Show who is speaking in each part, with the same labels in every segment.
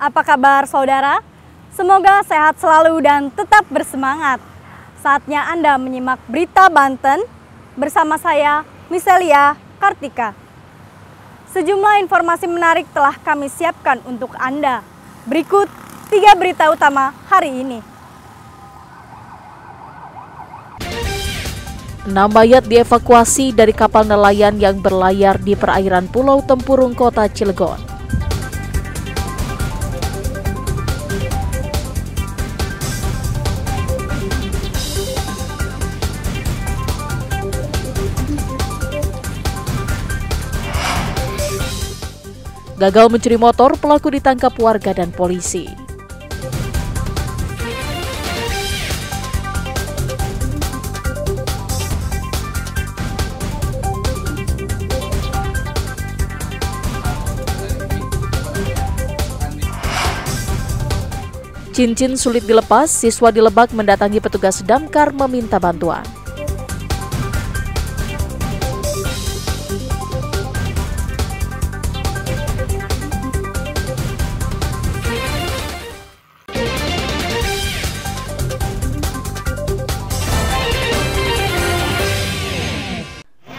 Speaker 1: Apa kabar saudara? Semoga sehat selalu dan tetap bersemangat. Saatnya Anda menyimak berita Banten bersama saya, Miselia Kartika. Sejumlah informasi menarik telah kami siapkan untuk Anda. Berikut tiga berita utama hari ini.
Speaker 2: Enam mayat dievakuasi dari kapal nelayan yang berlayar di perairan Pulau Tempurung, Kota Cilegon. Gagal mencuri motor, pelaku ditangkap warga dan polisi. Cincin sulit dilepas, siswa di Lebak mendatangi petugas damkar meminta bantuan.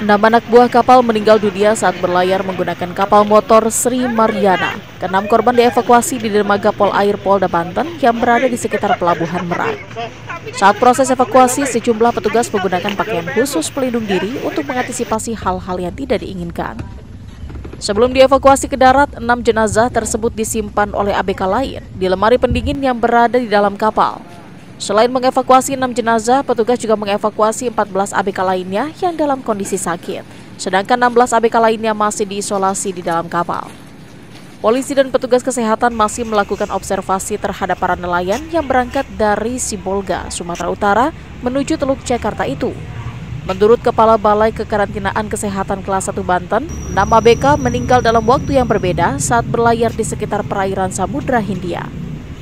Speaker 2: Enam anak buah kapal meninggal dunia saat berlayar menggunakan kapal motor Sri Mariana. Kenam korban dievakuasi di dermaga Pol Air Polda Banten yang berada di sekitar Pelabuhan Merak. Saat proses evakuasi, sejumlah petugas menggunakan pakaian khusus pelindung diri untuk mengantisipasi hal-hal yang tidak diinginkan. Sebelum dievakuasi ke darat, enam jenazah tersebut disimpan oleh ABK lain di lemari pendingin yang berada di dalam kapal. Selain mengevakuasi 6 jenazah, petugas juga mengevakuasi 14 ABK lainnya yang dalam kondisi sakit. Sedangkan 16 ABK lainnya masih diisolasi di dalam kapal. Polisi dan petugas kesehatan masih melakukan observasi terhadap para nelayan yang berangkat dari Sibolga, Sumatera Utara menuju Teluk Jakarta itu. Menurut Kepala Balai Kekarantinaan Kesehatan Kelas 1 Banten, 6 ABK meninggal dalam waktu yang berbeda saat berlayar di sekitar perairan Samudra Hindia.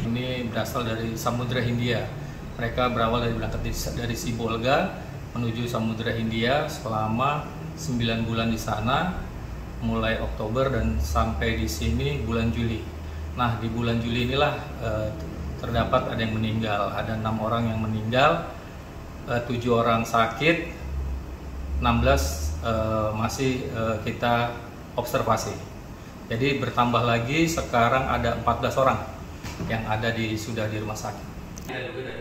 Speaker 3: Ini berasal dari Samudra Hindia mereka berawal dari berangkat dari Sibolga menuju Samudra Hindia selama 9 bulan di sana mulai Oktober dan sampai di sini bulan Juli. Nah di bulan Juli inilah eh, terdapat ada yang meninggal, ada enam orang yang meninggal, eh, tujuh orang sakit, 16 eh, masih eh, kita observasi. Jadi bertambah lagi sekarang ada 14 orang yang ada di sudah di rumah sakit.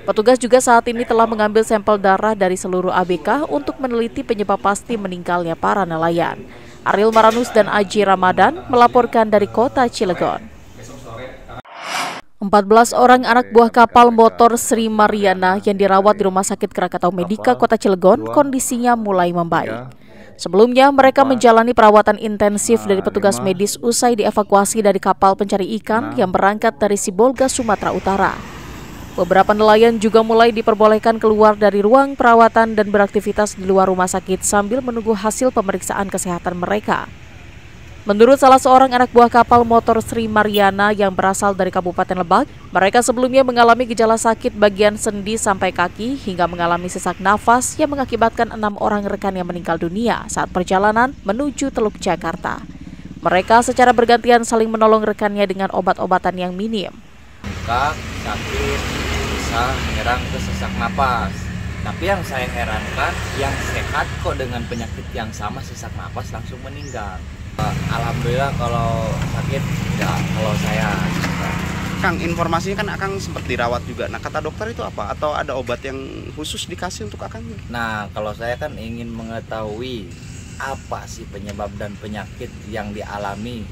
Speaker 2: Petugas juga saat ini telah mengambil sampel darah dari seluruh ABK untuk meneliti penyebab pasti meninggalnya para nelayan. Ariel Maranus dan Aji Ramadan melaporkan dari kota Cilegon. 14 orang anak buah kapal motor Sri Mariana yang dirawat di Rumah Sakit Krakatau Medika Kota Cilegon kondisinya mulai membaik. Sebelumnya, mereka menjalani perawatan intensif dari petugas medis usai dievakuasi dari kapal pencari ikan yang berangkat dari Sibolga, Sumatera Utara. Beberapa nelayan juga mulai diperbolehkan keluar dari ruang perawatan dan beraktivitas di luar rumah sakit sambil menunggu hasil pemeriksaan kesehatan mereka. Menurut salah seorang anak buah kapal motor Sri Mariana yang berasal dari Kabupaten Lebak, mereka sebelumnya mengalami gejala sakit bagian sendi sampai kaki hingga mengalami sesak nafas yang mengakibatkan enam orang rekan yang meninggal dunia saat perjalanan menuju Teluk Jakarta. Mereka secara bergantian saling menolong rekannya dengan obat-obatan yang minim.
Speaker 4: Kak, sakit, bisa menyerang ke sesak napas. Tapi yang saya herankan, yang sehat kok dengan penyakit yang sama sesak napas langsung meninggal. Alhamdulillah kalau sakit ya kalau saya
Speaker 5: Kang, informasinya kan Akang sempat dirawat juga. Nah, kata dokter itu apa? Atau ada obat yang khusus dikasih untuk Akang?
Speaker 4: Nah, kalau saya kan ingin mengetahui apa sih penyebab dan penyakit yang dialami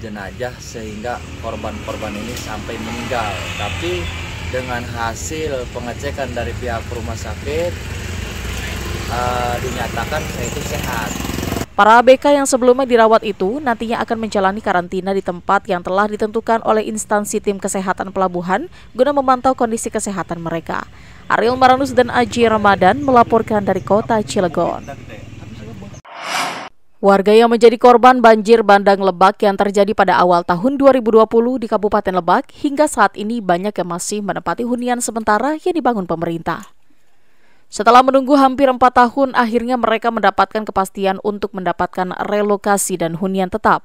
Speaker 4: jenazah sehingga korban-korban ini sampai meninggal. Tapi dengan hasil pengecekan dari pihak rumah sakit uh, dinyatakan saya itu sehat.
Speaker 2: Para ABK yang sebelumnya dirawat itu nantinya akan menjalani karantina di tempat yang telah ditentukan oleh instansi tim kesehatan pelabuhan guna memantau kondisi kesehatan mereka. Ariel Maranus dan Aji Ramadan melaporkan dari kota Cilegon. Warga yang menjadi korban banjir bandang Lebak yang terjadi pada awal tahun 2020 di Kabupaten Lebak hingga saat ini banyak yang masih menempati hunian sementara yang dibangun pemerintah. Setelah menunggu hampir empat tahun, akhirnya mereka mendapatkan kepastian untuk mendapatkan relokasi dan hunian tetap.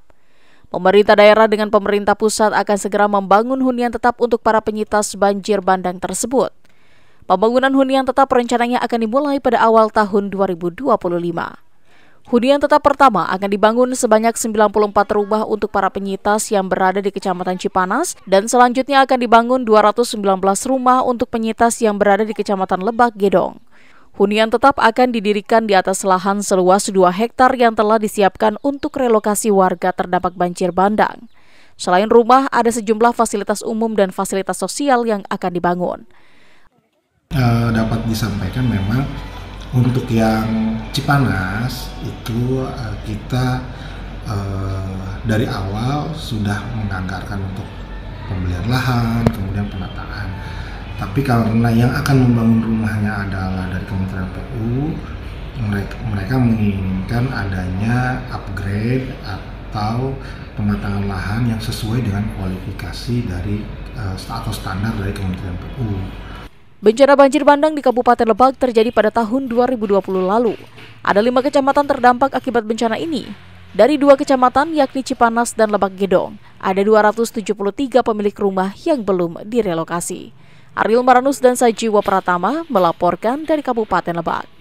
Speaker 2: Pemerintah daerah dengan pemerintah pusat akan segera membangun hunian tetap untuk para penyintas banjir bandang tersebut. Pembangunan hunian tetap rencananya akan dimulai pada awal tahun 2025. Hunian tetap pertama akan dibangun sebanyak 94 rumah untuk para penyintas yang berada di Kecamatan Cipanas dan selanjutnya akan dibangun 219 rumah untuk penyintas yang berada di Kecamatan Lebak Gedong. Hunian tetap akan didirikan di atas lahan seluas 2 hektar yang telah disiapkan untuk relokasi warga terdampak banjir bandang. Selain rumah, ada sejumlah fasilitas umum dan fasilitas sosial yang akan dibangun.
Speaker 6: Uh, dapat disampaikan memang untuk yang Cipanas itu uh, kita uh, dari awal sudah menganggarkan untuk pembelian lahan, kemudian penataan tapi karena yang akan membangun rumahnya adalah dari Kementerian PU mereka, mereka menginginkan adanya upgrade atau pematangan lahan yang sesuai dengan kualifikasi dari uh, atau standar dari Kementerian PU.
Speaker 2: Bencana banjir bandang di Kabupaten Lebak terjadi pada tahun 2020 lalu. Ada lima kecamatan terdampak akibat bencana ini. Dari dua kecamatan yakni Cipanas dan Lebak Gedong, ada 273 pemilik rumah yang belum direlokasi. Ariel Maranus dan Sajiwa Pratama melaporkan dari Kabupaten Lebak.